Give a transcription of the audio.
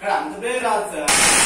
干，准备了。